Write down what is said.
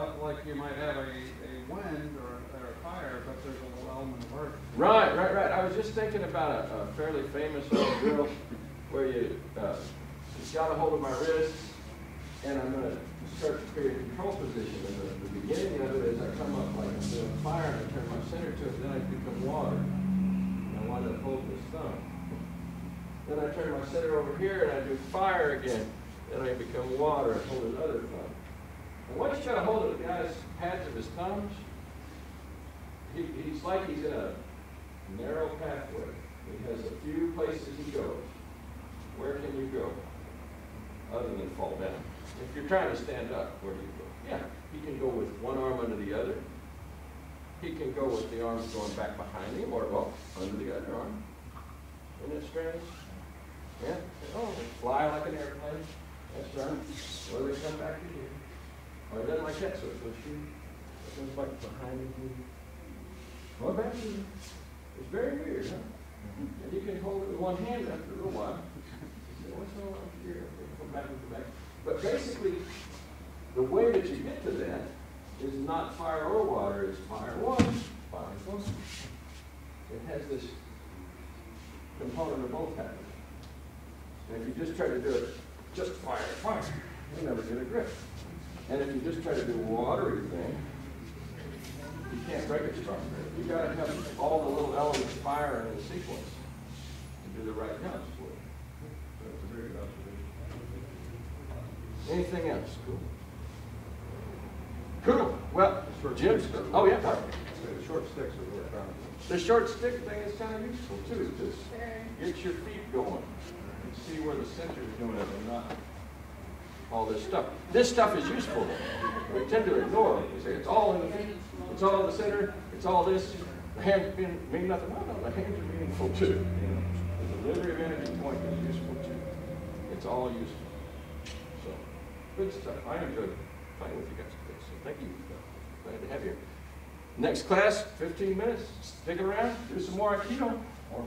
out like you might have a, a wind or, or a fire, but there's a little element of earth. Right, right, right. I was just thinking about a, a fairly famous drill where you, uh, got a hold of my wrist and I'm gonna start to create a control position. And the, the beginning of it is I come up like I'm doing fire and I turn my center to it, then I become water. And I wind up holding this thumb. Then I turn my center over here and I do fire again. Then I become water and hold another thumb. And once you got a hold of the guy's pads of his thumbs, he, he's like he's in a narrow pathway. He has a few places he goes. Where can you go other than fall down? If you're trying to stand up, where do you go? Yeah, he can go with one arm under the other. He can go with the arms going back behind him or, well, under the other arm. Isn't it strange? Yeah. Oh, fly like an airplane. That's right. Or they come back to. Or it doesn't like that, so it goes here. It goes like behind me. Well, back. It's very weird, huh? And you can hold it with one hand after a little while. You say, what's going on here? Come back and come back. But basically, the way that you get to that is not fire or water, it's fire one, fire one. It has this component of both happening. And if you just try to do it, just fire, fire, you'll never get a grip. And if you just try to do a watery thing, you can't break it strong. You've gotta have all the little elements firing in the sequence to do the right jumps for it. That's a very good observation. Anything else? Cool. Cool. Well, for Jim's, oh yeah, Mark. The short sticks are really fun. The short stick thing is kind of useful too, just get your feet going and see where the center is doing it and not all this stuff. This stuff is useful. We tend to ignore it. We say it's all in the feet, it's all in the center, it's all this. The hands mean, nothing. No, no, the hands are meaningful too. The delivery of energy point is useful too. It's all useful. So, good stuff. I enjoyed playing with you guys today, so thank you. Glad to have you. Next class, 15 minutes. Stick around, do some more Aikido, or